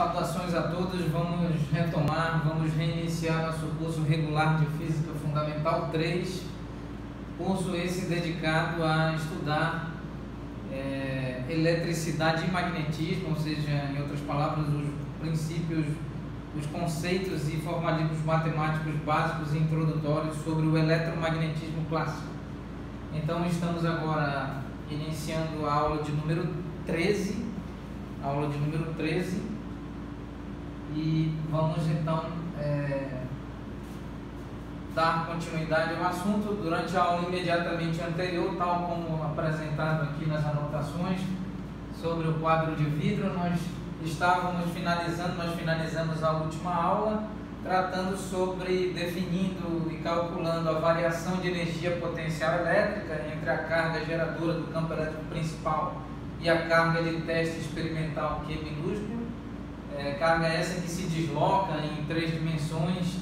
Saudações a todos, vamos retomar, vamos reiniciar nosso curso regular de Física Fundamental 3, curso esse dedicado a estudar é, eletricidade e magnetismo, ou seja, em outras palavras, os princípios, os conceitos e formalismos matemáticos básicos e introdutórios sobre o eletromagnetismo clássico. Então, estamos agora iniciando a aula de número 13, aula de número 13, e vamos então é, dar continuidade ao assunto durante a aula imediatamente anterior, tal como apresentado aqui nas anotações sobre o quadro de vidro, nós estávamos finalizando, nós finalizamos a última aula tratando sobre definindo e calculando a variação de energia potencial elétrica entre a carga geradora do campo elétrico principal e a carga de teste experimental Q minúsculo. É, carga essa que se desloca em três dimensões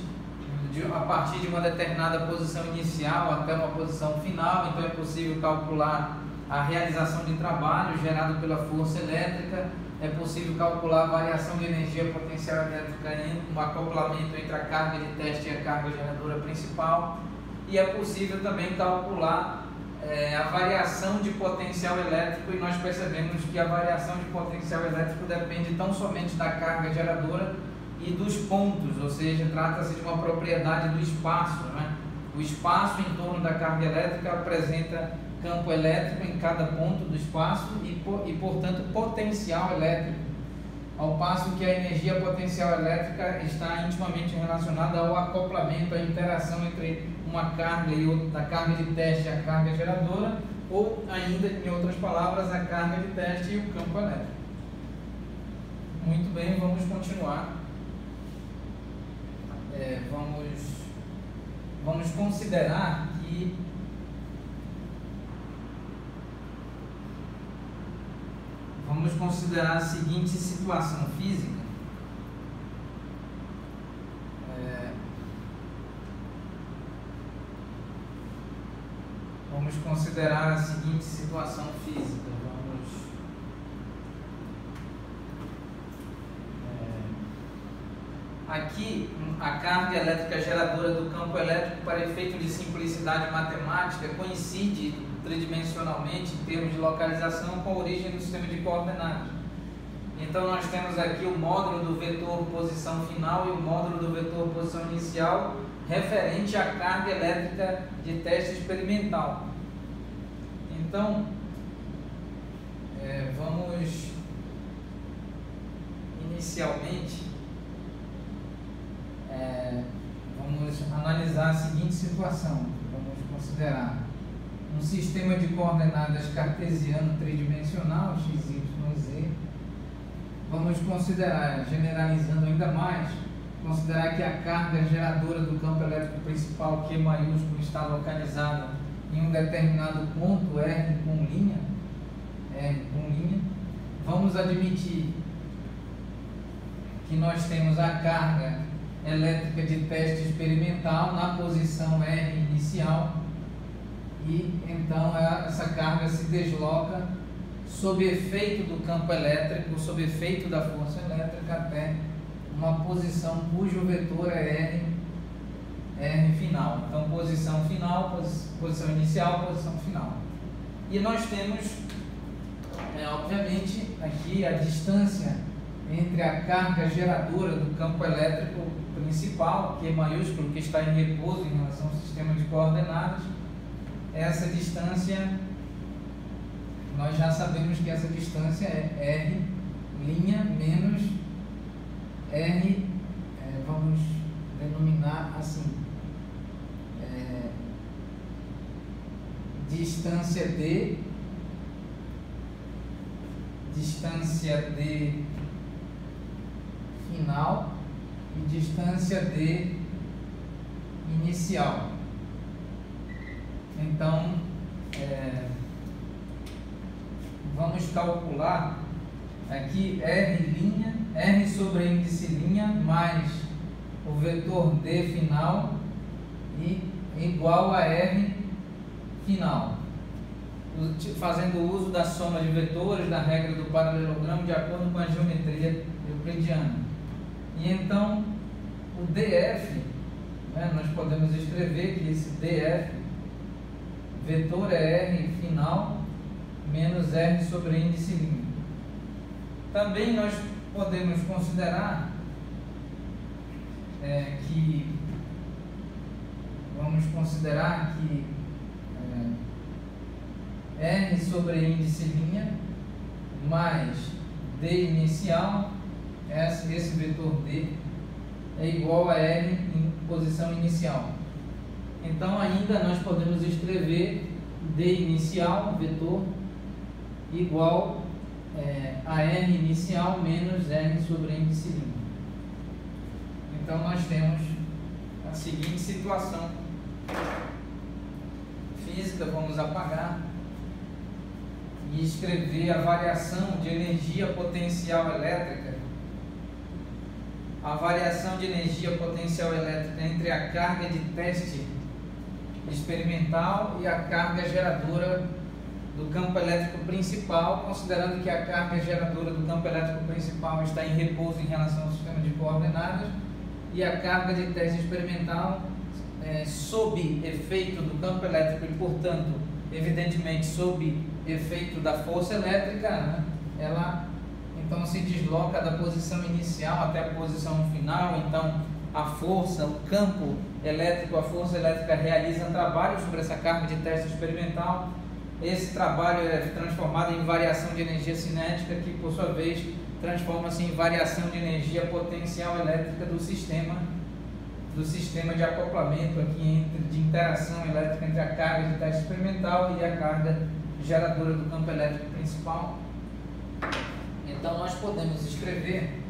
de, a partir de uma determinada posição inicial até uma posição final, então é possível calcular a realização de trabalho gerado pela força elétrica, é possível calcular a variação de energia potencial elétrica em um acoplamento entre a carga de teste e a carga geradora principal, e é possível também calcular é, a variação de potencial elétrico e nós percebemos que a variação de potencial elétrico depende tão somente da carga geradora e dos pontos, ou seja, trata-se de uma propriedade do espaço. Né? O espaço em torno da carga elétrica apresenta campo elétrico em cada ponto do espaço e, e portanto, potencial elétrico, ao passo que a energia potencial elétrica está intimamente relacionada ao acoplamento, à interação entre uma carga e outra, a carga de teste e a carga geradora, ou ainda, em outras palavras, a carga de teste e o campo elétrico. Muito bem, vamos continuar. É, vamos, vamos considerar que vamos considerar a seguinte situação física Vamos considerar a seguinte situação física. Vamos. É, aqui, a carga elétrica geradora do campo elétrico, para efeito de simplicidade matemática, coincide tridimensionalmente, em termos de localização, com a origem do sistema de coordenadas. Então, nós temos aqui o módulo do vetor posição final e o módulo do vetor posição inicial referente à carga elétrica de teste experimental. Então, é, vamos inicialmente é, vamos analisar a seguinte situação. Vamos considerar um sistema de coordenadas cartesiano tridimensional x, y, z. Vamos considerar, generalizando ainda mais, considerar que a carga geradora do campo elétrico principal, Q maiúsculo, está localizada em um determinado ponto R com linha, R com linha, vamos admitir que nós temos a carga elétrica de teste experimental na posição R inicial e então essa carga se desloca sob efeito do campo elétrico, sob efeito da força elétrica até uma posição cujo vetor é R R final. Então, posição final, posição inicial, posição final. E nós temos, é, obviamente, aqui a distância entre a carga geradora do campo elétrico principal, que é maiúsculo, que está em repouso em relação ao sistema de coordenadas. Essa distância, nós já sabemos que essa distância é R' menos R, é, vamos denominar assim, distância D, distância D final e distância D inicial. Então, é, vamos calcular aqui R', R sobre índice linha mais o vetor D final e igual a R final. fazendo uso da soma de vetores, da regra do paralelogramo, de acordo com a geometria euclidiana. E então, o DF, né, nós podemos escrever que esse DF, vetor é R final, menos R sobre índice limpo. Também nós podemos considerar é, que, vamos considerar que R sobre índice linha mais D inicial, esse vetor D, é igual a R em posição inicial. Então ainda nós podemos escrever D inicial, vetor, igual é, a R inicial menos R sobre índice linha. Então nós temos a seguinte situação. Física, vamos apagar e escrever a variação de energia potencial elétrica, a variação de energia potencial elétrica entre a carga de teste experimental e a carga geradora do campo elétrico principal, considerando que a carga geradora do campo elétrico principal está em repouso em relação ao sistema de coordenadas e a carga de teste experimental é, sob efeito do campo elétrico e, portanto, evidentemente sob efeito da força elétrica, né, ela então se desloca da posição inicial até a posição final, então a força, o campo elétrico, a força elétrica realiza trabalho sobre essa carga de teste experimental. Esse trabalho é transformado em variação de energia cinética, que por sua vez transforma-se em variação de energia potencial elétrica do sistema do sistema de acoplamento aqui entre, de interação elétrica entre a carga de teste experimental e a carga geradora do campo elétrico principal. Então nós podemos escrever,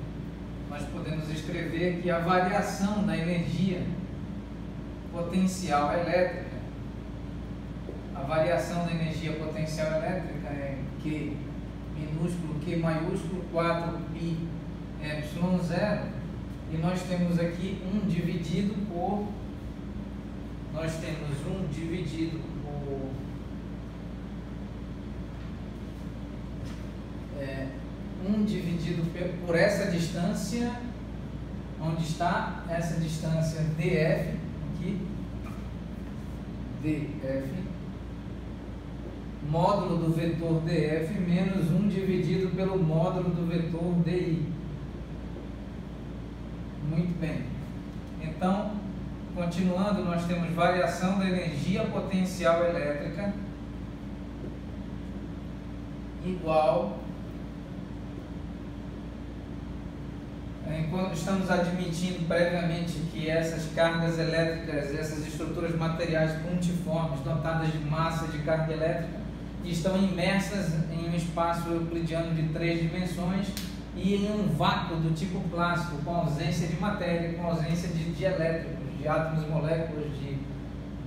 nós podemos escrever que a variação da energia potencial elétrica, a variação da energia potencial elétrica é Q minúsculo Q maiúsculo 4π epsilon zero. E nós temos aqui 1 dividido por nós temos 1 dividido por é, 1 dividido por essa distância onde está essa distância DF aqui DF módulo do vetor DF menos 1 dividido pelo módulo do vetor DI muito bem. Então, continuando, nós temos variação da energia potencial elétrica igual enquanto estamos admitindo previamente que essas cargas elétricas, essas estruturas materiais pontiformes, dotadas de massa de carga elétrica, estão imersas em um espaço euclidiano de três dimensões, e em um vácuo do tipo clássico, com ausência de matéria, com ausência de, de elétricos, de átomos e moléculas, de,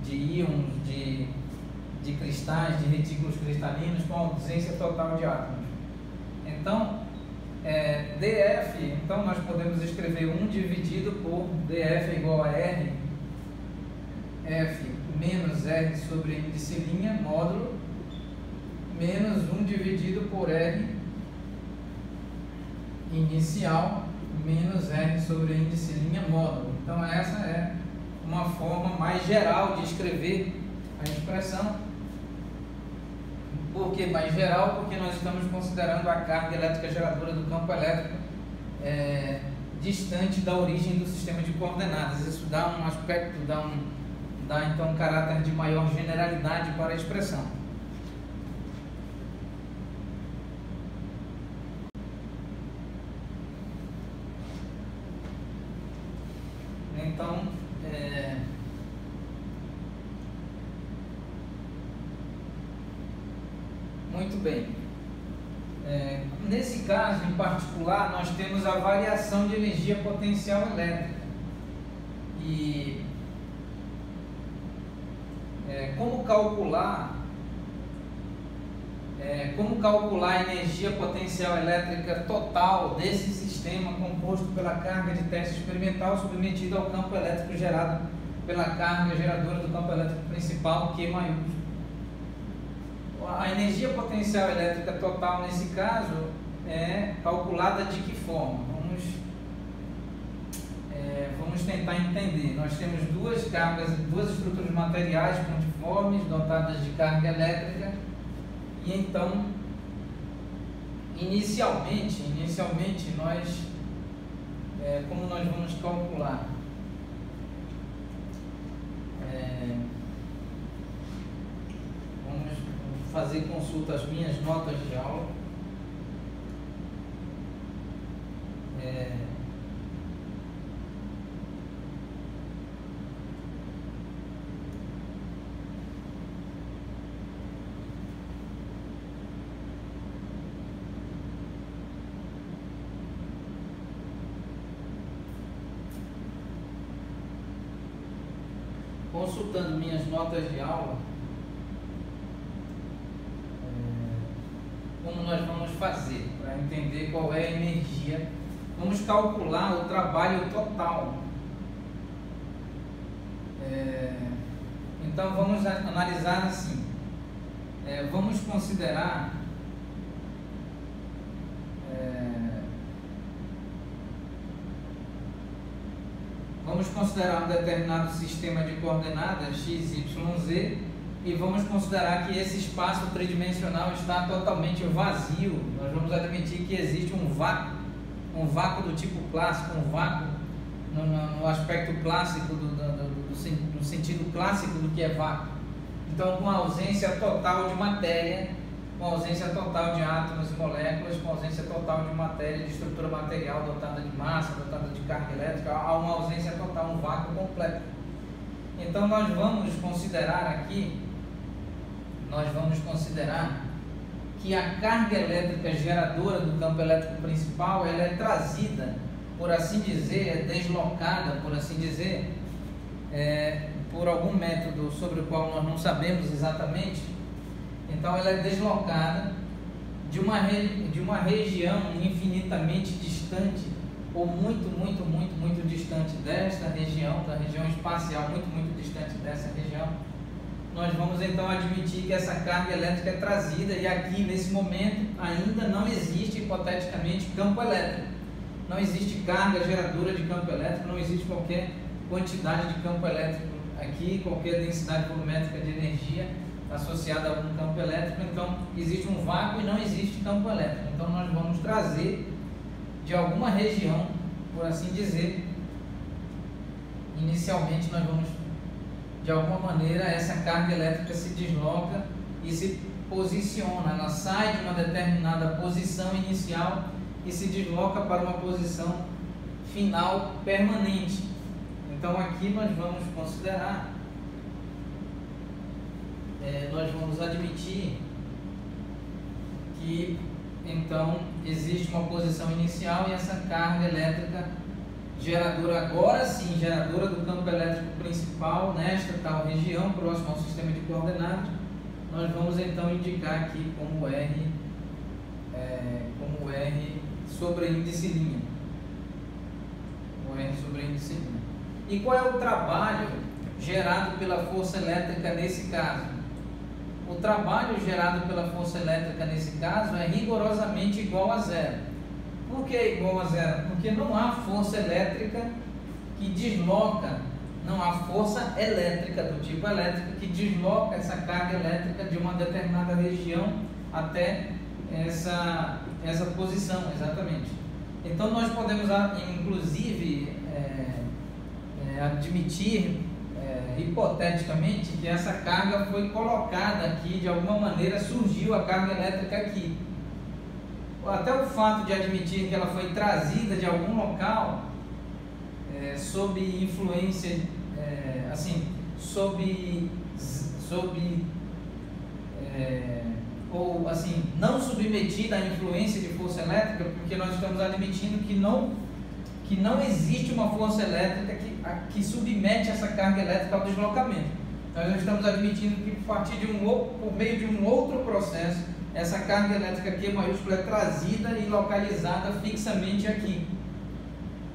de íons, de, de cristais, de retículos cristalinos, com ausência total de átomos. Então, é, DF, então nós podemos escrever 1 dividido por DF igual a R, F menos R sobre índice linha, módulo, menos 1 dividido por R inicial menos R sobre índice linha módulo. Então essa é uma forma mais geral de escrever a expressão. Por que mais geral? Porque nós estamos considerando a carga elétrica geradora do campo elétrico é, distante da origem do sistema de coordenadas. Isso dá um aspecto, dá, um, dá então um caráter de maior generalidade para a expressão. Então, é, muito bem. É, nesse caso em particular, nós temos a variação de energia potencial elétrica. E é, como calcular é, como calcular a energia potencial elétrica total desse sistema composto pela carga de teste experimental submetida ao campo elétrico gerado pela carga geradora do campo elétrico principal, Q maiúsculo. A energia potencial elétrica total nesse caso é calculada de que forma? Vamos, é, vamos tentar entender. Nós temos duas cargas, duas estruturas materiais pontiformes dotadas de carga elétrica e então inicialmente, inicialmente nós é, como nós vamos calcular? É, vamos fazer consulta às minhas notas de aula. É, consultando minhas notas de aula, entender qual é a energia. Vamos calcular o trabalho total. É, então vamos analisar assim. É, vamos considerar Vamos considerar um determinado sistema de coordenadas x, y, z e vamos considerar que esse espaço tridimensional está totalmente vazio. Nós vamos admitir que existe um vácuo, um vácuo do tipo clássico, um vácuo no, no, no aspecto clássico, do, do, do, do, sentido clássico do que é vácuo. Então, com a ausência total de matéria com ausência total de átomos e moléculas, com ausência total de matéria, de estrutura material dotada de massa, dotada de carga elétrica, há uma ausência total, um vácuo completo. Então nós vamos considerar aqui, nós vamos considerar que a carga elétrica geradora do campo elétrico principal, ela é trazida, por assim dizer, é deslocada, por assim dizer, é, por algum método sobre o qual nós não sabemos exatamente, então ela é deslocada de uma, de uma região infinitamente distante, ou muito, muito, muito, muito distante desta região, da região espacial, muito, muito distante dessa região. Nós vamos então admitir que essa carga elétrica é trazida e aqui nesse momento ainda não existe hipoteticamente campo elétrico. Não existe carga geradora de campo elétrico, não existe qualquer quantidade de campo elétrico aqui, qualquer densidade volumétrica de energia associada a algum campo elétrico, então existe um vácuo e não existe campo elétrico. Então nós vamos trazer de alguma região, por assim dizer, inicialmente nós vamos, de alguma maneira, essa carga elétrica se desloca e se posiciona, ela sai de uma determinada posição inicial e se desloca para uma posição final permanente. Então aqui nós vamos considerar é, nós vamos admitir que então existe uma posição inicial e essa carga elétrica geradora, agora sim, geradora do campo elétrico principal nesta tal região, próximo ao sistema de coordenadas, nós vamos então indicar aqui como R, é, como R sobre índice linha. O R sobre índice linha. E qual é o trabalho gerado pela força elétrica nesse caso? o trabalho gerado pela força elétrica nesse caso é rigorosamente igual a zero. Por que igual a zero? Porque não há força elétrica que desloca, não há força elétrica do tipo elétrico que desloca essa carga elétrica de uma determinada região até essa, essa posição, exatamente. Então nós podemos, inclusive, é, é, admitir hipoteticamente, que essa carga foi colocada aqui, de alguma maneira surgiu a carga elétrica aqui. Até o fato de admitir que ela foi trazida de algum local, é, sob influência, é, assim, sob, sob é, ou assim, não submetida à influência de força elétrica, porque nós estamos admitindo que não, que não existe uma força elétrica que que submete essa carga elétrica ao deslocamento. Nós estamos admitindo que, a partir de um, por meio de um outro processo, essa carga elétrica Q maiúscula é trazida e localizada fixamente aqui,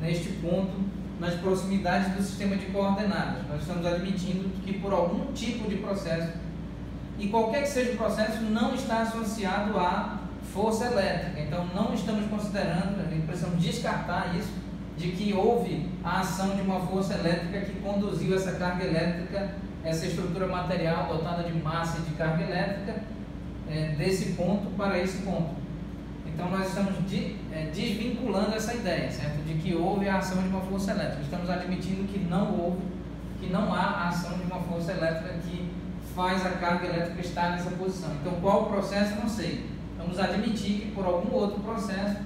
neste ponto, nas proximidades do sistema de coordenadas. Nós estamos admitindo que, por algum tipo de processo, e qualquer que seja o processo não está associado à força elétrica. Então não estamos considerando, precisamos descartar isso, de que houve a ação de uma força elétrica que conduziu essa carga elétrica, essa estrutura material dotada de massa e de carga elétrica, é, desse ponto para esse ponto. Então nós estamos de, é, desvinculando essa ideia, certo? De que houve a ação de uma força elétrica. Estamos admitindo que não houve, que não há a ação de uma força elétrica que faz a carga elétrica estar nessa posição. Então qual o processo? Não sei. Vamos admitir que por algum outro processo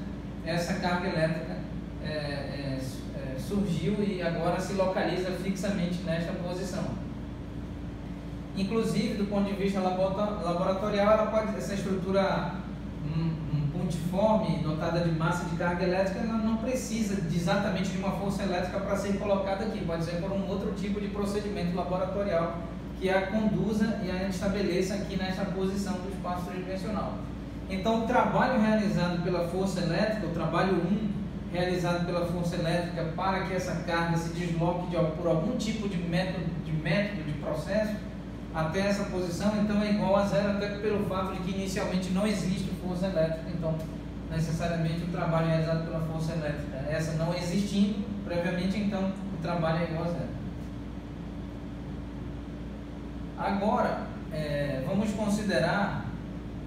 essa carga elétrica é, é, é surgiu e agora se localiza fixamente nesta posição. Inclusive, do ponto de vista laboratorial, ela pode, essa estrutura um, um pontiforme dotada de massa de carga elétrica ela não precisa de exatamente de uma força elétrica para ser colocada aqui, pode ser por um outro tipo de procedimento laboratorial que a conduza e a estabeleça aqui nessa posição do espaço tridimensional. Então, o trabalho realizado pela força elétrica, o trabalho 1 realizado pela força elétrica para que essa carga se desloque de, por algum tipo de método, de método, de processo, até essa posição, então é igual a zero, até pelo fato de que inicialmente não existe força elétrica, então necessariamente o trabalho é realizado pela força elétrica. Essa não existindo previamente, então o trabalho é igual a zero. Agora, é, vamos considerar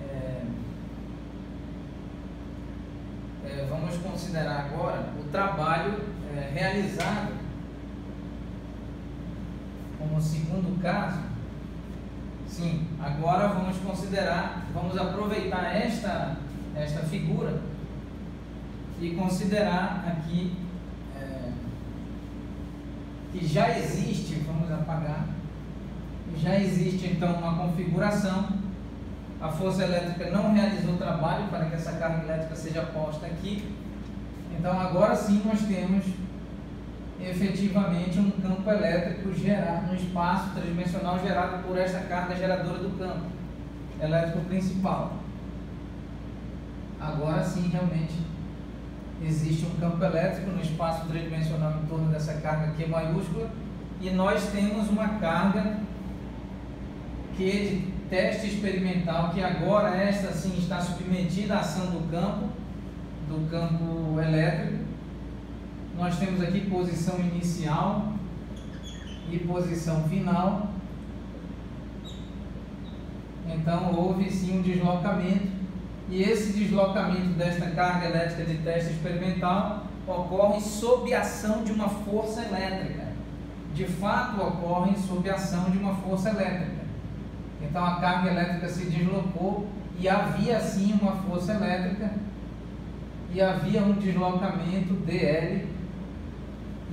é, é, vamos considerar agora o trabalho é, realizado como segundo caso Sim, agora vamos considerar, vamos aproveitar esta, esta figura e considerar aqui é, que já existe, vamos apagar, já existe então uma configuração, a força elétrica não realizou trabalho para que essa carga elétrica seja posta aqui, então agora sim nós temos efetivamente um campo elétrico gerado no espaço tridimensional gerado por esta carga geradora do campo elétrico principal. Agora sim, realmente existe um campo elétrico no espaço tridimensional em torno dessa carga Q maiúscula e nós temos uma carga que é de teste experimental que agora esta sim está submetida à ação do campo do campo elétrico nós temos aqui posição inicial e posição final. Então houve sim um deslocamento e esse deslocamento desta carga elétrica de teste experimental ocorre sob ação de uma força elétrica. De fato ocorre sob ação de uma força elétrica. Então a carga elétrica se deslocou e havia sim uma força elétrica e havia um deslocamento dl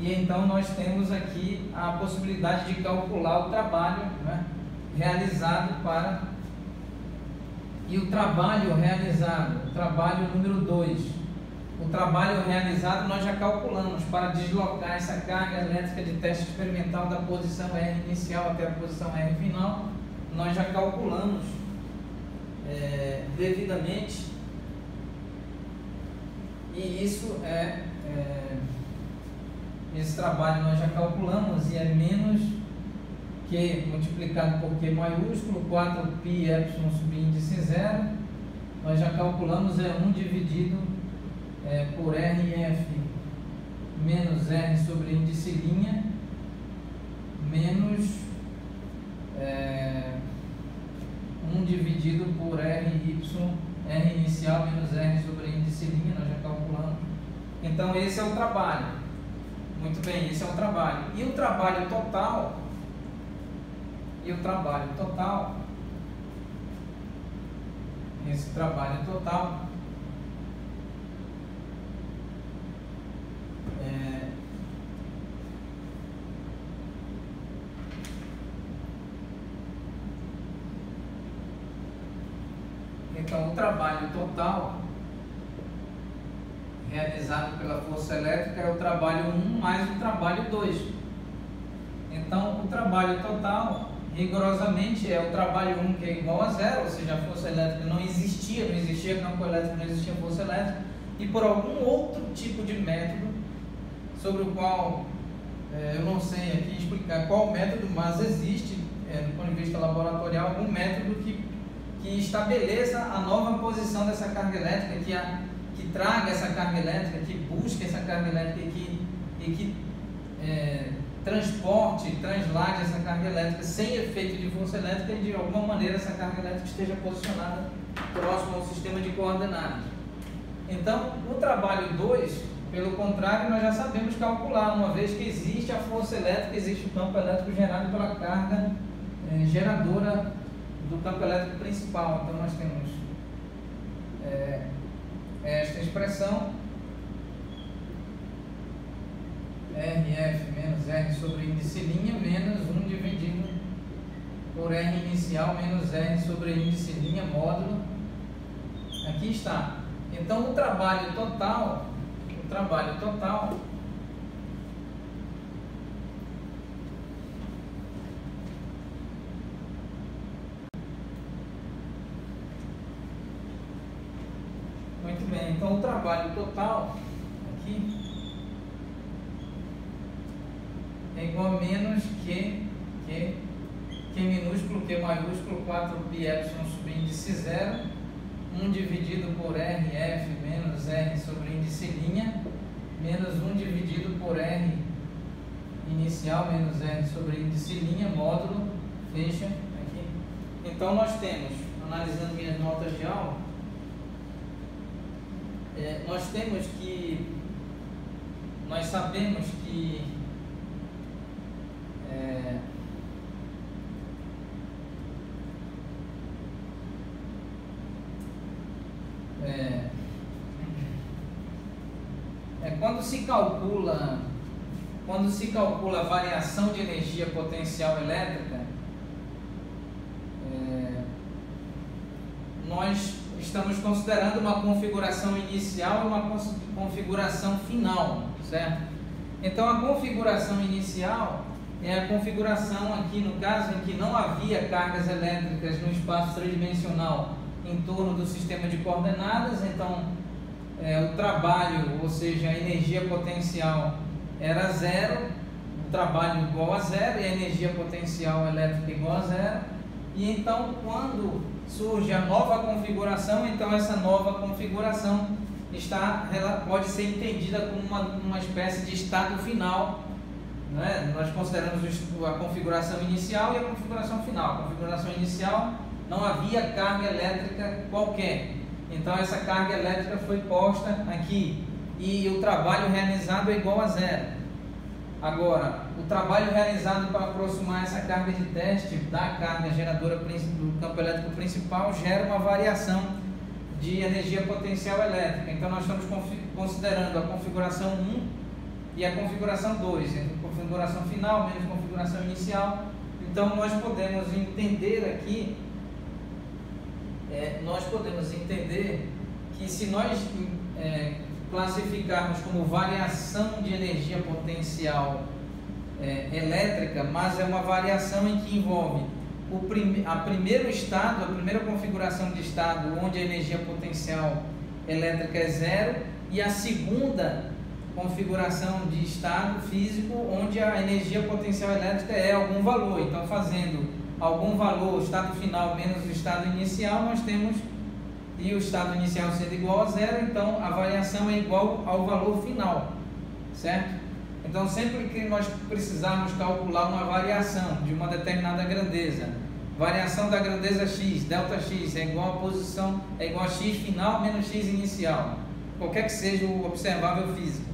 e então nós temos aqui a possibilidade de calcular o trabalho né, realizado para. E o trabalho realizado, o trabalho número 2. O trabalho realizado nós já calculamos para deslocar essa carga elétrica de teste experimental da posição R inicial até a posição R final. Nós já calculamos é, devidamente. E isso é, é esse trabalho nós já calculamos e é menos que multiplicado por Q maiúsculo, 4π epsilon subíndice zero, nós já calculamos é 1 dividido é, por RF menos R sobre índice linha, menos é, 1 dividido por RY, R inicial menos R sobre índice linha, nós já calculamos. Então esse é o trabalho. Muito bem, esse é o trabalho. E o trabalho total, e o trabalho total, esse trabalho total, é, então o trabalho total realizado pela força elétrica é o trabalho 1 mais o trabalho 2. Então, o trabalho total, rigorosamente, é o trabalho 1 que é igual a zero, ou seja, a força elétrica não existia, não existia campo elétrico, não existia força elétrica, e por algum outro tipo de método, sobre o qual é, eu não sei aqui explicar qual método, mas existe é, do ponto de vista laboratorial, algum método que, que estabeleça a nova posição dessa carga elétrica, que, a, que traga essa carga elétrica, que busque essa carga elétrica e que, e que é, transporte, translade essa carga elétrica sem efeito de força elétrica e de alguma maneira essa carga elétrica esteja posicionada próximo ao sistema de coordenadas. Então, o trabalho 2, pelo contrário, nós já sabemos calcular, uma vez que existe a força elétrica, existe o campo elétrico gerado pela carga é, geradora do campo elétrico principal. Então, nós temos é, esta expressão RF menos R sobre índice linha menos 1 dividido por R inicial menos R sobre índice linha módulo. Aqui está. Então o trabalho total, o trabalho total Muito bem, então o trabalho total aqui é igual a menos que, que, que minúsculo, que maiúsculo, 4π epsilon subíndice 0, 1 dividido por r, f menos r sobre índice linha, menos 1 dividido por r inicial menos r sobre índice linha, módulo, fecha aqui. Então nós temos, analisando minhas notas de aula, é, nós temos que, nós sabemos que é, é, é quando se calcula quando se calcula a variação de energia potencial elétrica é, nós estamos considerando uma configuração inicial e uma configuração final, certo? Então a configuração inicial é a configuração aqui, no caso em que não havia cargas elétricas no espaço tridimensional em torno do sistema de coordenadas, então é, o trabalho, ou seja, a energia potencial era zero, o trabalho igual a zero e a energia potencial elétrica igual a zero. E então, quando surge a nova configuração, então essa nova configuração está, ela pode ser entendida como uma, uma espécie de estado final né? Nós consideramos a configuração inicial e a configuração final. A configuração inicial não havia carga elétrica qualquer. Então essa carga elétrica foi posta aqui e o trabalho realizado é igual a zero. Agora, o trabalho realizado para aproximar essa carga de teste da carga geradora do campo elétrico principal gera uma variação de energia potencial elétrica. Então nós estamos considerando a configuração 1 e a configuração 2 configuração final menos configuração inicial. Então nós podemos entender aqui, é, nós podemos entender que se nós é, classificarmos como variação de energia potencial é, elétrica, mas é uma variação em que envolve o a primeiro estado, a primeira configuração de estado onde a energia potencial elétrica é zero e a segunda configuração de estado físico onde a energia potencial elétrica é algum valor. Então, fazendo algum valor, estado final menos o estado inicial, nós temos, e o estado inicial sendo igual a zero, então a variação é igual ao valor final, certo? Então, sempre que nós precisarmos calcular uma variação de uma determinada grandeza, variação da grandeza x, delta x, é igual a posição, é igual a x final menos x inicial, qualquer que seja o observável físico.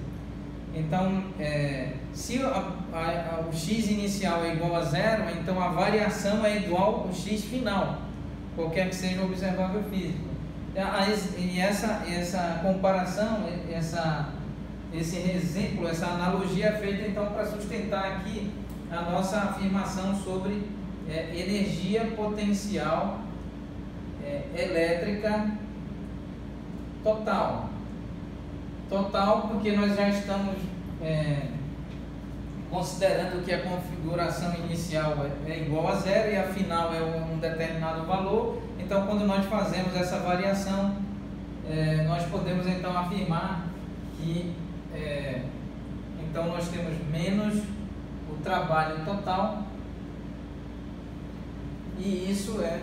Então, é, se a, a, a, o x inicial é igual a zero, então a variação é igual ao x final, qualquer que seja o observável físico. E essa, essa comparação, essa, esse exemplo, essa analogia é feita então para sustentar aqui a nossa afirmação sobre é, energia potencial é, elétrica total total, porque nós já estamos é, considerando que a configuração inicial é, é, igual a zero e a final é um determinado valor. Então, quando nós fazemos essa variação, é, nós podemos então afirmar que é, então nós temos menos o trabalho total E isso é,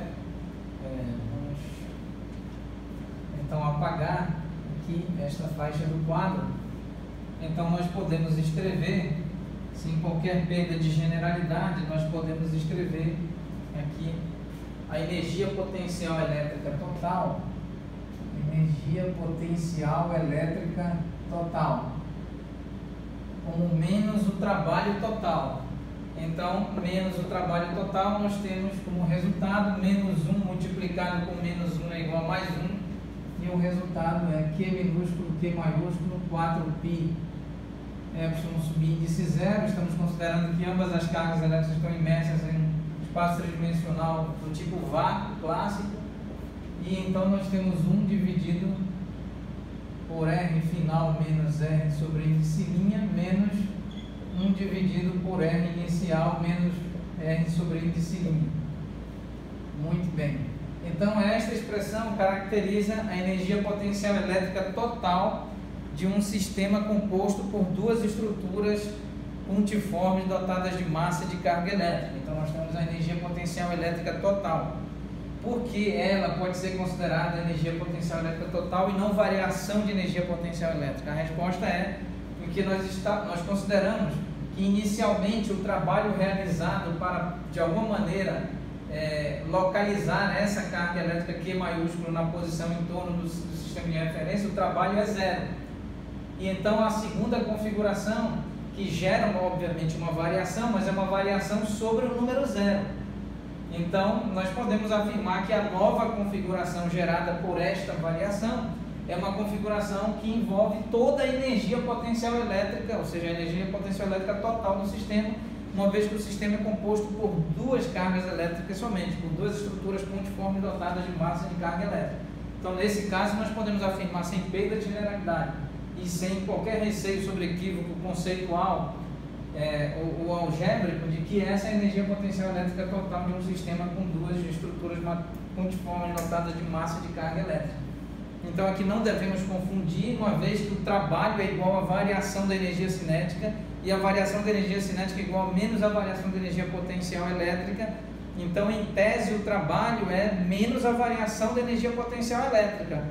é vamos então apagar aqui esta faixa do quadro. Então nós podemos escrever, sem qualquer perda de generalidade, nós podemos escrever aqui a energia potencial elétrica total. Energia potencial elétrica total. Como menos o trabalho total. Então, menos o trabalho total, nós temos como resultado menos 1 multiplicado com menos 1 é igual a mais 1. E o resultado é Q minúsculo, Q maiúsculo, 4π epsilon subíndice zero. Estamos considerando que ambas as cargas elétricas estão imersas em espaço tridimensional do tipo vácuo clássico. E então nós temos 1 dividido por R final menos R sobre índice linha menos 1 dividido por R inicial menos R sobre índice linha. Muito bem. Então, esta expressão caracteriza a energia potencial elétrica total de um sistema composto por duas estruturas pontiformes dotadas de massa de carga elétrica. Então, nós temos a energia potencial elétrica total. Por que ela pode ser considerada energia potencial elétrica total e não variação de energia potencial elétrica? A resposta é porque nós, está, nós consideramos que inicialmente o trabalho realizado para, de alguma maneira, é, localizar essa carga elétrica Q maiúsculo na posição em torno do, do sistema de referência, o trabalho é zero. E então a segunda configuração, que gera obviamente uma variação, mas é uma variação sobre o número zero. Então, nós podemos afirmar que a nova configuração gerada por esta variação é uma configuração que envolve toda a energia potencial elétrica, ou seja, a energia potencial elétrica total do sistema, uma vez que o sistema é composto por duas cargas elétricas somente, por duas estruturas pontiformes dotadas de massa de carga elétrica. Então, nesse caso, nós podemos afirmar sem perda de generalidade e sem qualquer receio sobre equívoco conceitual é, ou, ou algébrico de que essa é a energia potencial elétrica total de um sistema com duas estruturas pontiformes dotadas de massa de carga elétrica. Então aqui não devemos confundir, uma vez que o trabalho é igual à variação da energia cinética e a variação da energia cinética é igual a menos a variação da energia potencial elétrica. Então, em tese, o trabalho é menos a variação da energia potencial elétrica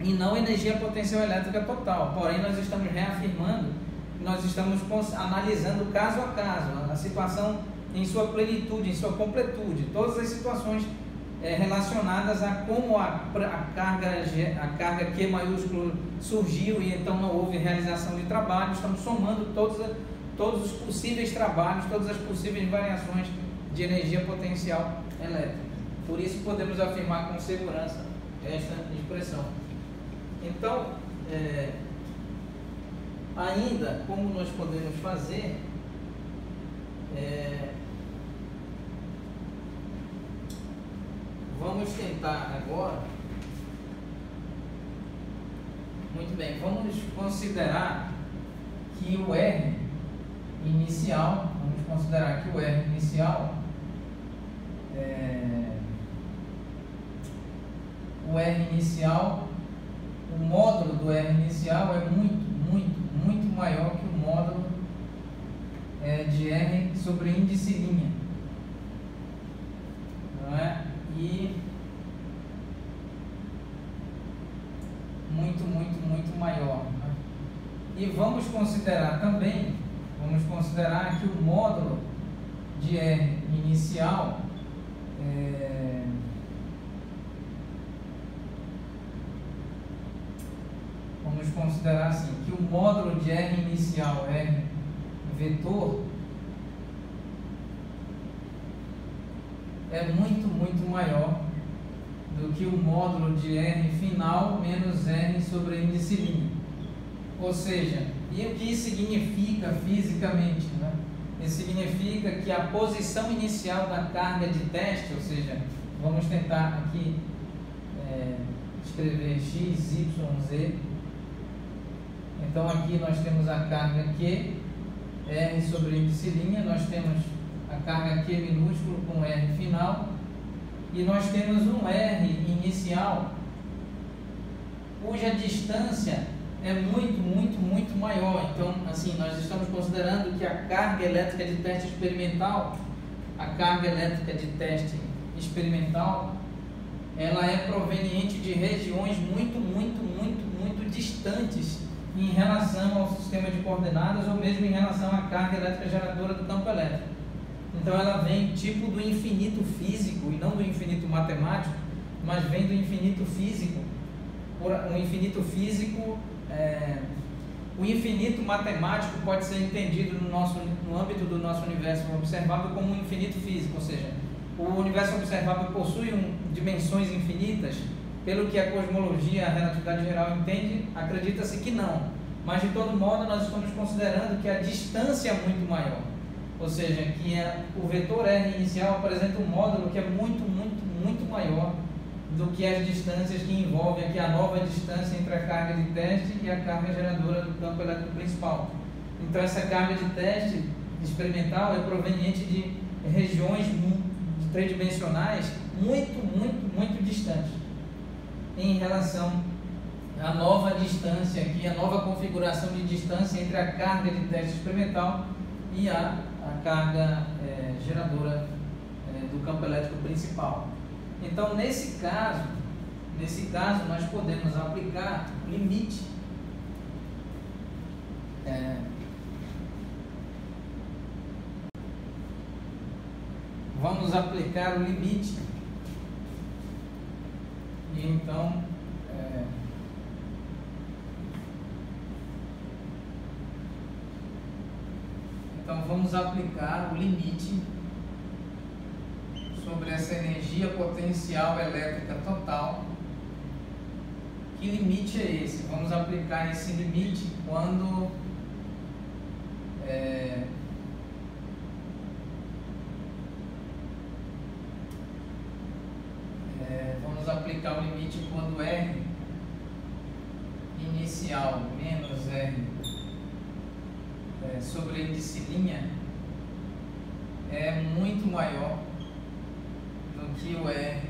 e não energia potencial elétrica total. Porém, nós estamos reafirmando, nós estamos analisando caso a caso, a situação em sua plenitude, em sua completude, todas as situações é, relacionadas a como a, a, carga, a carga Q maiúsculo surgiu e então não houve realização de trabalho. Estamos somando todos, todos os possíveis trabalhos, todas as possíveis variações de energia potencial elétrica. Por isso podemos afirmar com segurança esta expressão. Então, é, ainda como nós podemos fazer é, Vamos tentar agora. Muito bem, vamos considerar que o R inicial, vamos considerar que o R inicial é, o R inicial, o módulo do R inicial é muito, muito, muito maior que o módulo é, de R sobre índice linha. Não é? e muito, muito, muito maior. Né? E vamos considerar também, vamos considerar que o módulo de R inicial é, vamos considerar assim, que o módulo de R inicial, R vetor, é muito, muito maior do que o módulo de R final menos R sobre índice linha. Ou seja, e o que isso significa fisicamente? Né? Isso significa que a posição inicial da carga de teste, ou seja, vamos tentar aqui é, escrever x, y, z. Então aqui nós temos a carga Q, R sobre linha, nós temos a carga Q minúsculo com R final, e nós temos um R inicial cuja distância é muito, muito, muito maior. Então, assim, nós estamos considerando que a carga elétrica de teste experimental, a carga elétrica de teste experimental, ela é proveniente de regiões muito, muito, muito, muito distantes em relação ao sistema de coordenadas ou mesmo em relação à carga elétrica geradora do campo elétrico. Então ela vem tipo do infinito físico e não do infinito matemático, mas vem do infinito físico. O infinito físico, é, o infinito matemático pode ser entendido no, nosso, no âmbito do nosso universo observável como um infinito físico, ou seja, o universo observável possui um, dimensões infinitas, pelo que a cosmologia, a relatividade geral entende, acredita-se que não. Mas de todo modo nós estamos considerando que a distância é muito maior. Ou seja, que é, o vetor R inicial apresenta um módulo que é muito, muito, muito maior do que as distâncias que envolvem aqui a nova distância entre a carga de teste e a carga geradora do campo elétrico principal. Então essa carga de teste experimental é proveniente de regiões tridimensionais muito, muito, muito distantes em relação à nova distância aqui, a nova configuração de distância entre a carga de teste experimental e a, a carga é, geradora é, do campo elétrico principal. Então, nesse caso, nesse caso nós podemos aplicar limite é, vamos aplicar o limite e então é, então vamos aplicar o limite sobre essa energia potencial elétrica total. Que limite é esse? Vamos aplicar esse limite quando é, aplicar o limite quando R inicial menos R é, sobre índice linha é muito maior que o R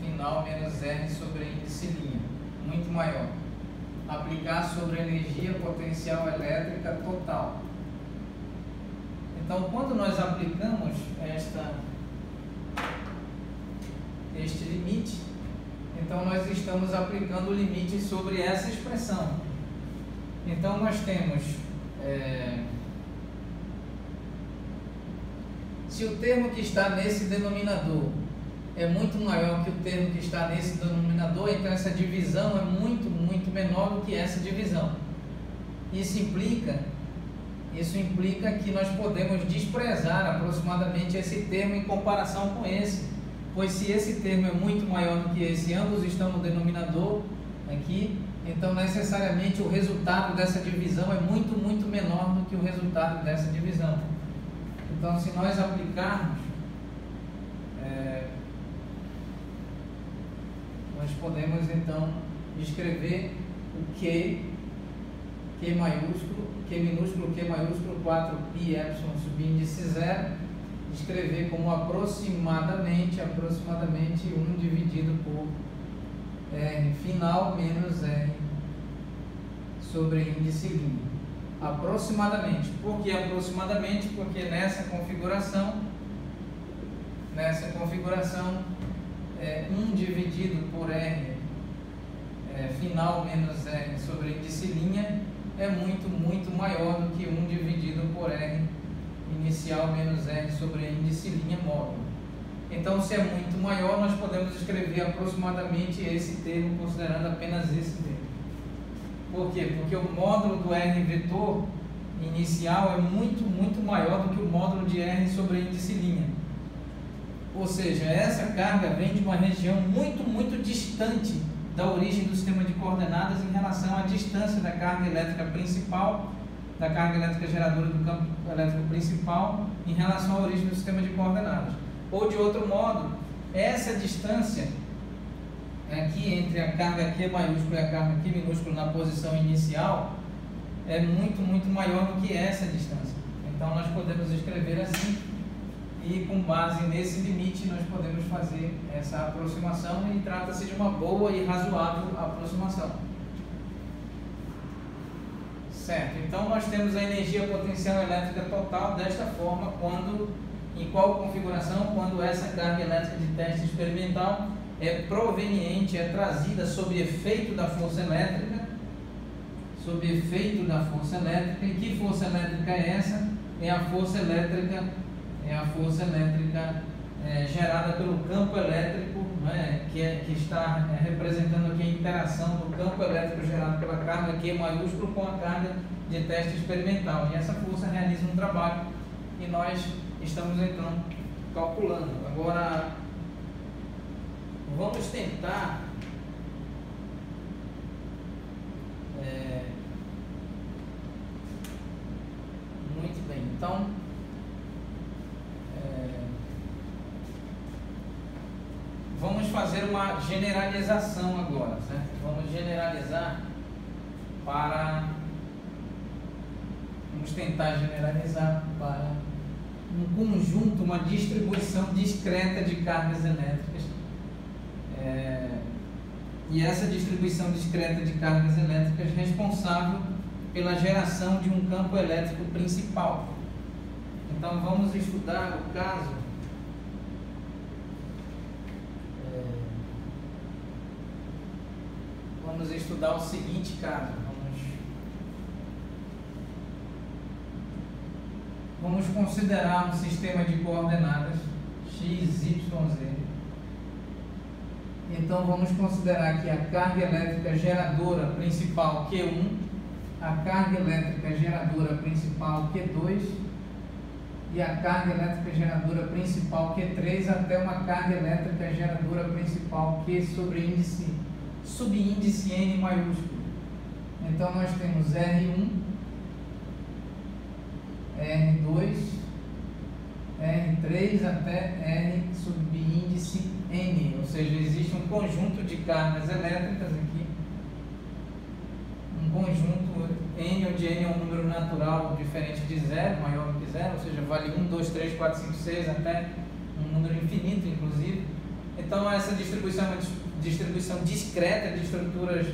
final menos R sobre índice linha, muito maior. Aplicar sobre a energia potencial elétrica total. Então, quando nós aplicamos esta, este limite, então nós estamos aplicando o limite sobre essa expressão. Então, nós temos. É, se o termo que está nesse denominador é muito maior que o termo que está nesse denominador, então essa divisão é muito, muito menor do que essa divisão. Isso implica, isso implica que nós podemos desprezar aproximadamente esse termo em comparação com esse, pois se esse termo é muito maior do que esse, ambos estão no denominador aqui, então necessariamente o resultado dessa divisão é muito, muito menor do que o resultado dessa divisão. Então, se nós aplicarmos é, nós podemos então escrever o Q, Q maiúsculo, Q minúsculo, Q maiúsculo, 4π subíndice 0, escrever como aproximadamente, aproximadamente 1 dividido por R final menos R sobre índice linha. Aproximadamente. Por que aproximadamente? Porque nessa configuração, nessa configuração, é, 1 dividido por R é, final menos R sobre índice linha é muito, muito maior do que 1 dividido por R inicial menos R sobre índice linha módulo. Então, se é muito maior, nós podemos escrever aproximadamente esse termo, considerando apenas esse termo. Por quê? Porque o módulo do R vetor inicial é muito, muito maior do que o módulo de R sobre índice linha. Ou seja, essa carga vem de uma região muito, muito distante da origem do sistema de coordenadas em relação à distância da carga elétrica principal, da carga elétrica geradora do campo elétrico principal, em relação à origem do sistema de coordenadas. Ou de outro modo, essa distância aqui entre a carga Q e a carga Q na posição inicial é muito, muito maior do que essa distância. Então nós podemos escrever assim e com base nesse limite nós podemos fazer essa aproximação e trata-se de uma boa e razoável aproximação. Certo, então nós temos a energia potencial elétrica total desta forma quando Em qual configuração? Quando essa carga elétrica de teste experimental é proveniente, é trazida sob efeito da força elétrica, sob efeito da força elétrica. E que força elétrica é essa? É a força elétrica, é a força elétrica é, gerada pelo campo elétrico, né, que, é, que está é, representando aqui a interação do campo elétrico gerado pela carga Q maiúsculo com a carga de teste experimental. E essa força realiza um trabalho e nós estamos então calculando. Agora, vamos tentar é, muito bem. Então, é, vamos fazer uma generalização agora, certo? Vamos generalizar para vamos tentar generalizar para um conjunto, uma distribuição discreta de cargas elétricas. É, e essa distribuição discreta de cargas elétricas responsável pela geração de um campo elétrico principal. Então vamos estudar o caso. É, vamos estudar o seguinte caso. Vamos considerar um sistema de coordenadas x, y, z. Então vamos considerar que a carga elétrica geradora principal Q1, a carga elétrica geradora principal Q2 e a carga elétrica geradora principal Q3 até uma carga elétrica geradora principal Q sobre índice, subíndice N maiúsculo. Então nós temos R1 R2, R3 até R subíndice N, ou seja, existe um conjunto de cargas elétricas aqui, um conjunto N, onde N é um número natural diferente de zero, maior que zero, ou seja, vale 1, 2, 3, 4, 5, 6, até um número infinito, inclusive. Então, essa distribuição é uma distribuição discreta de estruturas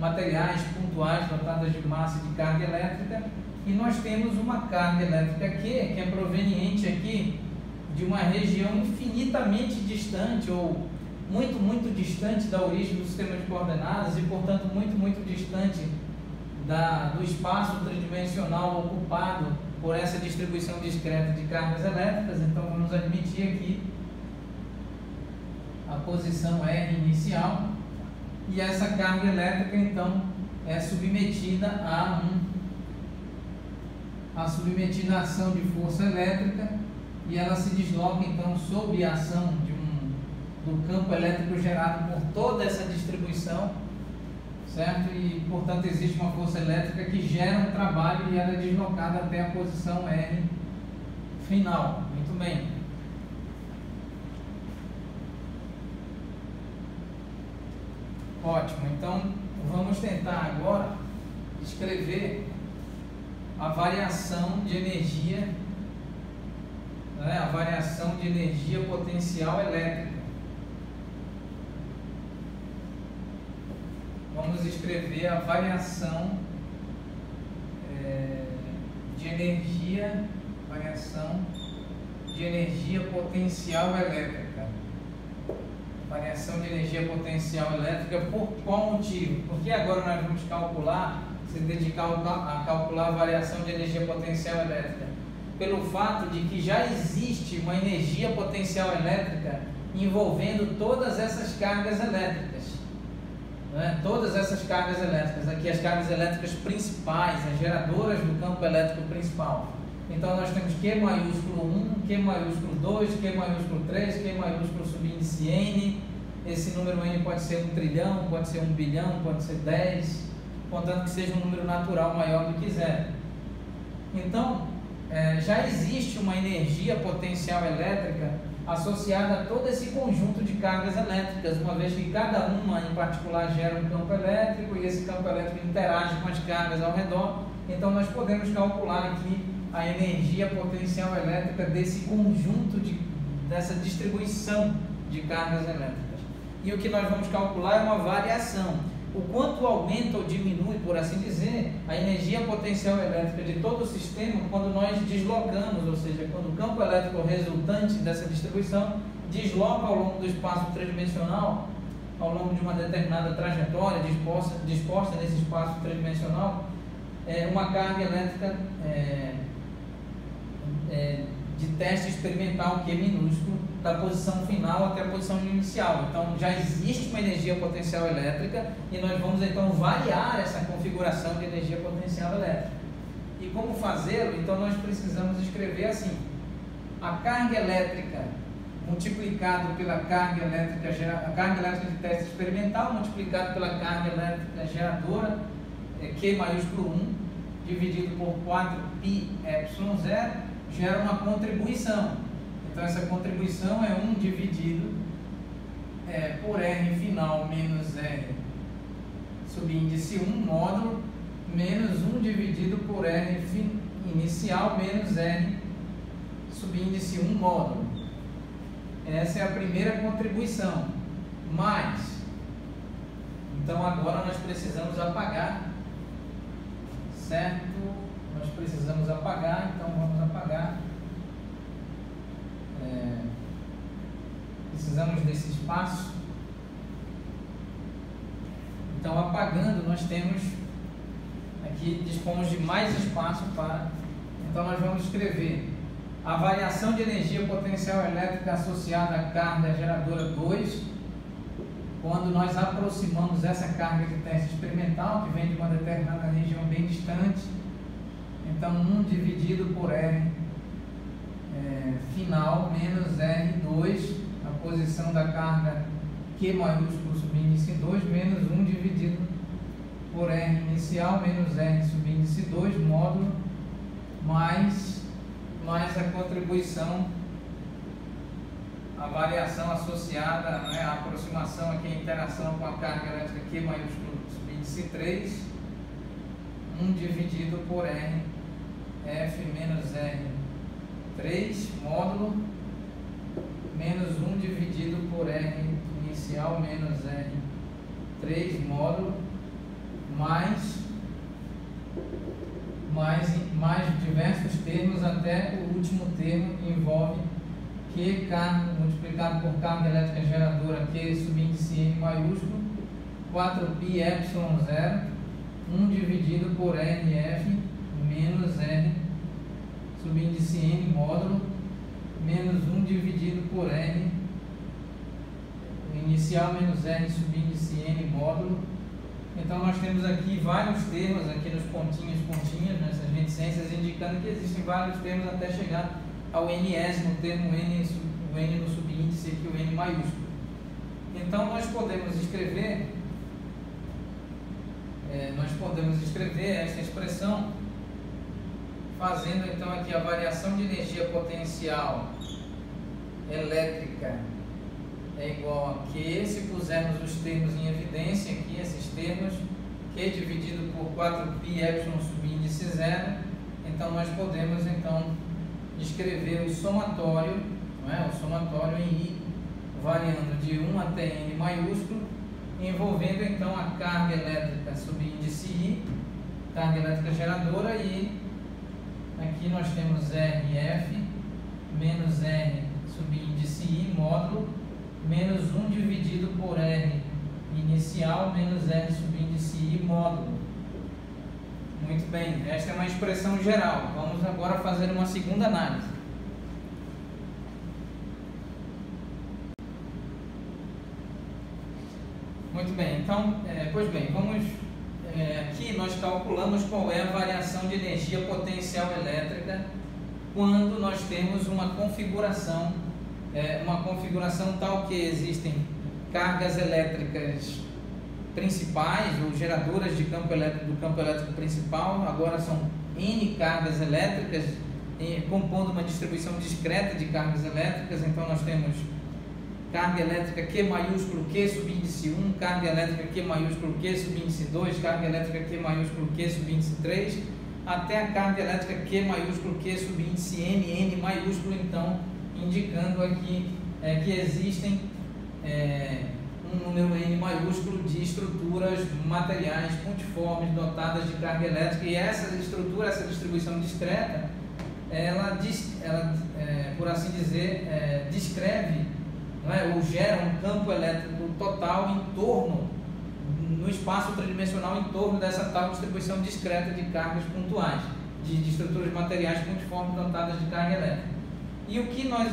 materiais pontuais dotadas de massa e de carga elétrica e nós temos uma carga elétrica aqui, que é proveniente aqui de uma região infinitamente distante ou muito, muito distante da origem do sistema de coordenadas e, portanto, muito, muito distante da, do espaço tridimensional ocupado por essa distribuição discreta de cargas elétricas. Então, vamos admitir aqui a posição R inicial e essa carga elétrica, então, é submetida a um a submetida à ação de força elétrica e ela se desloca então sob a ação de um, do campo elétrico gerado por toda essa distribuição, certo? E portanto existe uma força elétrica que gera um trabalho e ela é deslocada até a posição R final. Muito bem. Ótimo, então vamos tentar agora escrever a variação de energia, né, a variação de energia potencial elétrica. Vamos escrever a variação é, de energia, variação de energia potencial elétrica. Variação de energia potencial elétrica por qual motivo? Porque agora nós vamos calcular se dedicar a calcular a variação de energia potencial elétrica, pelo fato de que já existe uma energia potencial elétrica envolvendo todas essas cargas elétricas. Né? Todas essas cargas elétricas, aqui as cargas elétricas principais, as geradoras do campo elétrico principal. Então nós temos Q maiúsculo 1, Q maiúsculo 2, Q maiúsculo 3, Q maiúsculo subíndice N. Esse número N pode ser um trilhão, pode ser um bilhão, pode ser 10 contanto que seja um número natural maior do que zero. Então, é, já existe uma energia potencial elétrica associada a todo esse conjunto de cargas elétricas, uma vez que cada uma em particular gera um campo elétrico e esse campo elétrico interage com as cargas ao redor. Então, nós podemos calcular aqui a energia potencial elétrica desse conjunto de, dessa distribuição de cargas elétricas. E o que nós vamos calcular é uma variação o quanto aumenta ou diminui, por assim dizer, a energia potencial elétrica de todo o sistema quando nós deslocamos, ou seja, quando o campo elétrico resultante dessa distribuição desloca ao longo do espaço tridimensional, ao longo de uma determinada trajetória disposta, disposta nesse espaço tridimensional, é, uma carga elétrica é, é, de teste experimental que é minúsculo da posição final até a posição inicial. Então já existe uma energia potencial elétrica e nós vamos então variar essa configuração de energia potencial elétrica. E como fazê-lo? Então nós precisamos escrever assim: a carga elétrica multiplicado pela carga elétrica, a carga elétrica de teste experimental multiplicado pela carga elétrica geradora, é Q maiúsculo 1, dividido por 4π epsilon 0, gera uma contribuição. Então essa contribuição é 1 dividido é, por R final menos R subíndice 1 módulo menos 1 dividido por R inicial menos R subíndice 1 módulo. Essa é a primeira contribuição. Mais. Então agora nós precisamos apagar. Certo? Nós precisamos apagar, então vamos apagar. É, precisamos desse espaço. Então apagando nós temos aqui dispomos de mais espaço para. Então nós vamos escrever a variação de energia potencial elétrica associada à carga geradora 2, quando nós aproximamos essa carga de teste experimental, que vem de uma determinada região bem distante, então 1 dividido por R é, final menos R2, a posição da carga Q maiúsculo subíndice 2, menos 1 dividido por R inicial menos R subíndice 2, módulo, mais mais a contribuição, a variação associada, né, a aproximação aqui, a interação com a carga elétrica Q maiúsculo índice 3, 1 dividido por R, F menos R, 3, módulo, menos 1 dividido por R inicial menos R, 3, módulo, mais mais, mais diversos termos até o último termo que envolve Q carga multiplicado por carga elétrica geradora Q subíndice N maiúsculo 4π epsilon 0 1 dividido por RF menos R subíndice N módulo menos 1 dividido por R inicial menos R subíndice N módulo então nós temos aqui vários termos, aqui nos pontinhos, pontinhas, nessas reticências, indicando que existem vários termos até chegar ao no termo N, o N no subíndice aqui, o N maiúsculo. Então nós podemos escrever, é, nós podemos escrever essa expressão fazendo então aqui a variação de energia potencial elétrica é igual a Q, se pusermos os termos em evidência aqui, esses termos, Q dividido por 4π epsilon subíndice zero, então nós podemos então escrever o somatório, não é? o somatório em I, variando de 1 até N maiúsculo, envolvendo então a carga elétrica subíndice I, carga elétrica geradora, e aqui nós temos RF menos R subíndice I módulo menos 1 dividido por R inicial menos R subíndice I módulo. Muito bem, esta é uma expressão geral. Vamos agora fazer uma segunda análise. Muito bem, então, é, pois bem, vamos. É, aqui nós calculamos qual é a variação de energia potencial elétrica quando nós temos uma configuração é, uma configuração tal que existem cargas elétricas principais ou geradoras de campo elétrico do campo elétrico principal, agora são N cargas elétricas compondo uma distribuição discreta de cargas elétricas, então nós temos carga elétrica Q maiúsculo Q subíndice 1, carga elétrica Q maiúsculo Q subíndice 2, carga elétrica Q maiúsculo Q subíndice 3, até a carga elétrica Q maiúsculo Q subíndice N, N maiúsculo então indicando aqui é, que existem é, um número N maiúsculo de estruturas materiais pontiformes dotadas de carga elétrica. E essa estrutura, essa distribuição discreta, ela, ela é, por assim dizer, é, descreve é, ou gera um campo elétrico total em torno, no espaço tridimensional em torno dessa tal distribuição discreta de cargas pontuais, de, de estruturas materiais pontiformes dotadas de carga elétrica. E o que nós,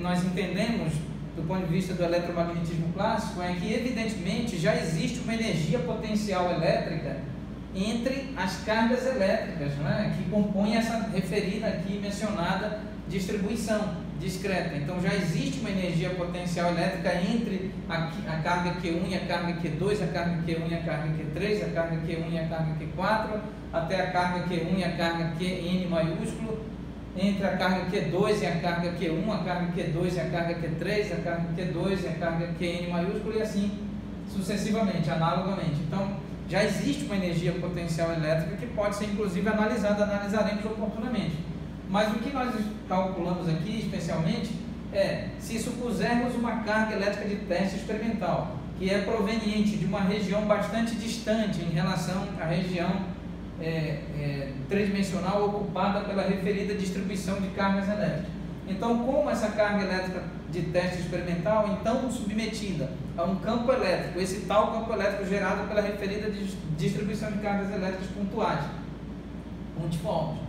nós entendemos do ponto de vista do eletromagnetismo clássico é que, evidentemente, já existe uma energia potencial elétrica entre as cargas elétricas, né, que compõem essa referida aqui mencionada distribuição discreta. Então já existe uma energia potencial elétrica entre a, a, carga Q1 e a carga Q2, a carga Q1 e a carga Q3, a carga Q1 e a carga Q4, até a carga Q1 e a carga Qn maiúsculo, entre a carga Q2 e a carga Q1, a carga Q2 e a carga Q3, a carga Q2 e a carga Qn maiúsculo e assim sucessivamente, analogamente. Então, já existe uma energia potencial elétrica que pode ser inclusive analisada, analisaremos oportunamente. Mas o que nós calculamos aqui, especialmente, é se supusermos uma carga elétrica de teste experimental, que é proveniente de uma região bastante distante em relação à região é, é, tridimensional ocupada pela referida distribuição de cargas elétricas. Então, como essa carga elétrica de teste experimental, então submetida a um campo elétrico, esse tal campo elétrico gerado pela referida distribuição de cargas elétricas pontuais, pontiformes.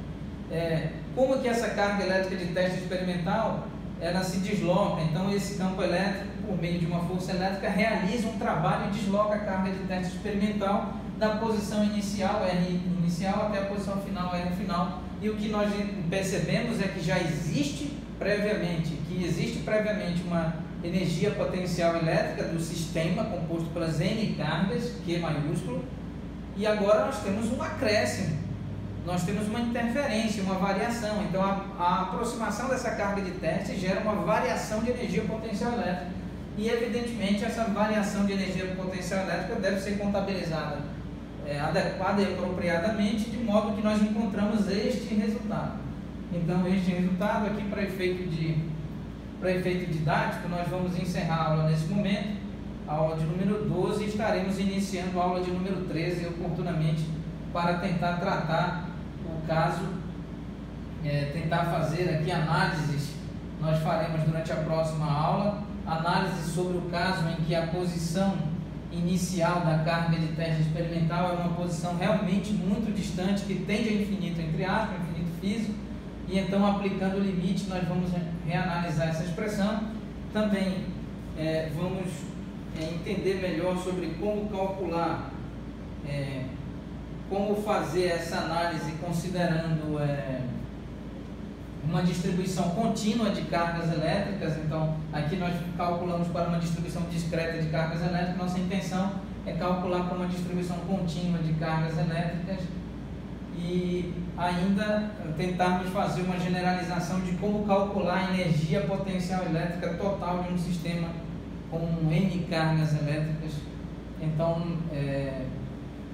É, como que essa carga elétrica de teste experimental ela se desloca? Então, esse campo elétrico, por meio de uma força elétrica, realiza um trabalho e desloca a carga de teste experimental da posição inicial, R inicial, até a posição final, R final. E o que nós percebemos é que já existe previamente, que existe previamente uma energia potencial elétrica do sistema composto pelas N cargas, Q maiúsculo, e agora nós temos um acréscimo, nós temos uma interferência, uma variação. Então a, a aproximação dessa carga de teste gera uma variação de energia potencial elétrica. E evidentemente essa variação de energia potencial elétrica deve ser contabilizada é, adequada e apropriadamente, de modo que nós encontramos este resultado. Então, este resultado aqui, para efeito, de, para efeito didático, nós vamos encerrar a aula nesse momento, a aula de número 12, e estaremos iniciando a aula de número 13 oportunamente para tentar tratar caso, é, tentar fazer aqui análises. Nós faremos durante a próxima aula análise sobre o caso em que a posição inicial da carga de teste experimental é uma posição realmente muito distante, que tende a infinito, entre aspas, infinito físico, e então aplicando o limite nós vamos reanalisar essa expressão. Também é, vamos é, entender melhor sobre como calcular, é, como fazer essa análise considerando é, uma distribuição contínua de cargas elétricas, então aqui nós calculamos para uma distribuição discreta de cargas elétricas, nossa intenção é calcular para uma distribuição contínua de cargas elétricas e ainda tentarmos fazer uma generalização de como calcular a energia potencial elétrica total de um sistema com N cargas elétricas. Então, é,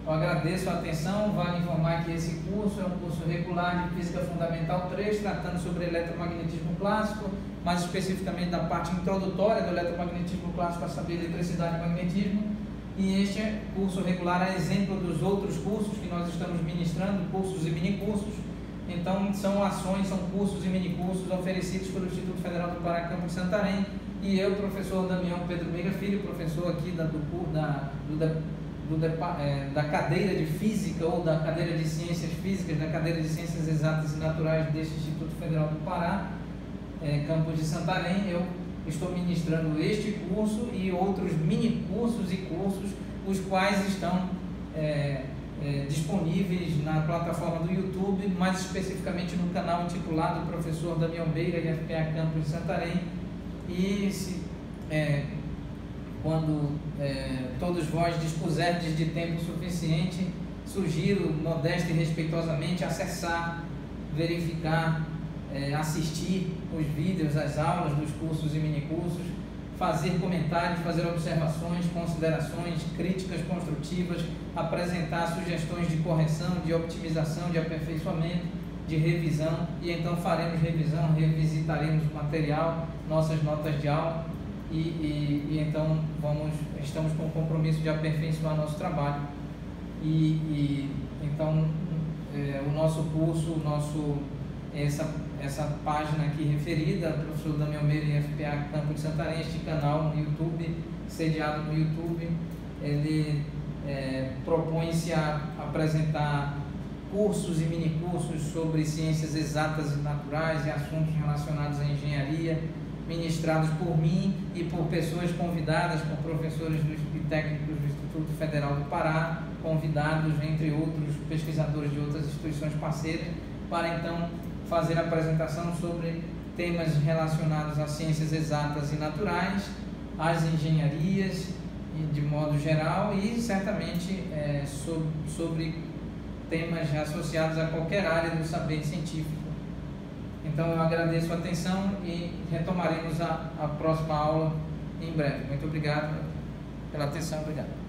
eu agradeço a atenção, vale informar que esse curso é um curso regular de Física Fundamental 3, tratando sobre eletromagnetismo clássico, mais especificamente da parte introdutória do eletromagnetismo clássico para saber eletricidade e magnetismo. E este curso regular é exemplo dos outros cursos que nós estamos ministrando, cursos e minicursos. Então, são ações, são cursos e minicursos oferecidos pelo Instituto Federal do Pará, Campo de Santarém. E eu, professor Damião Pedro Meiga Filho, professor aqui da, do, da, do, da do, é, da cadeira de Física ou da cadeira de Ciências Físicas, da cadeira de Ciências Exatas e Naturais deste Instituto Federal do Pará, é, campus de Santarém, eu estou ministrando este curso e outros mini cursos e cursos, os quais estão é, é, disponíveis na plataforma do YouTube, mais especificamente no canal intitulado Professor Damião Beira e FPA Campus de Santarém. E se, é, quando é, todos vós dispuserdes de tempo suficiente, sugiro modesto e respeitosamente acessar, verificar, é, assistir os vídeos, as aulas dos cursos e minicursos, fazer comentários, fazer observações, considerações, críticas construtivas, apresentar sugestões de correção, de optimização, de aperfeiçoamento, de revisão, e então faremos revisão, revisitaremos o material, nossas notas de aula e, e, e então vamos, estamos com o compromisso de aperfeiçoar nosso trabalho. E, e então é, o nosso curso, o nosso, essa, essa página aqui referida, professor Daniel Meira e FPA Campo de Santarém, este canal no YouTube, sediado no YouTube, ele é, propõe-se a apresentar cursos e minicursos sobre ciências exatas e naturais e assuntos relacionados à engenharia, ministrados por mim e por pessoas convidadas, por professores e técnicos do Instituto Federal do Pará, convidados, entre outros pesquisadores de outras instituições parceiras, para então fazer a apresentação sobre temas relacionados às ciências exatas e naturais, às engenharias de modo geral e certamente é, sobre, sobre temas associados a qualquer área do saber científico. Então eu agradeço a atenção e retomaremos a, a próxima aula em breve. Muito obrigado pela atenção. Obrigado.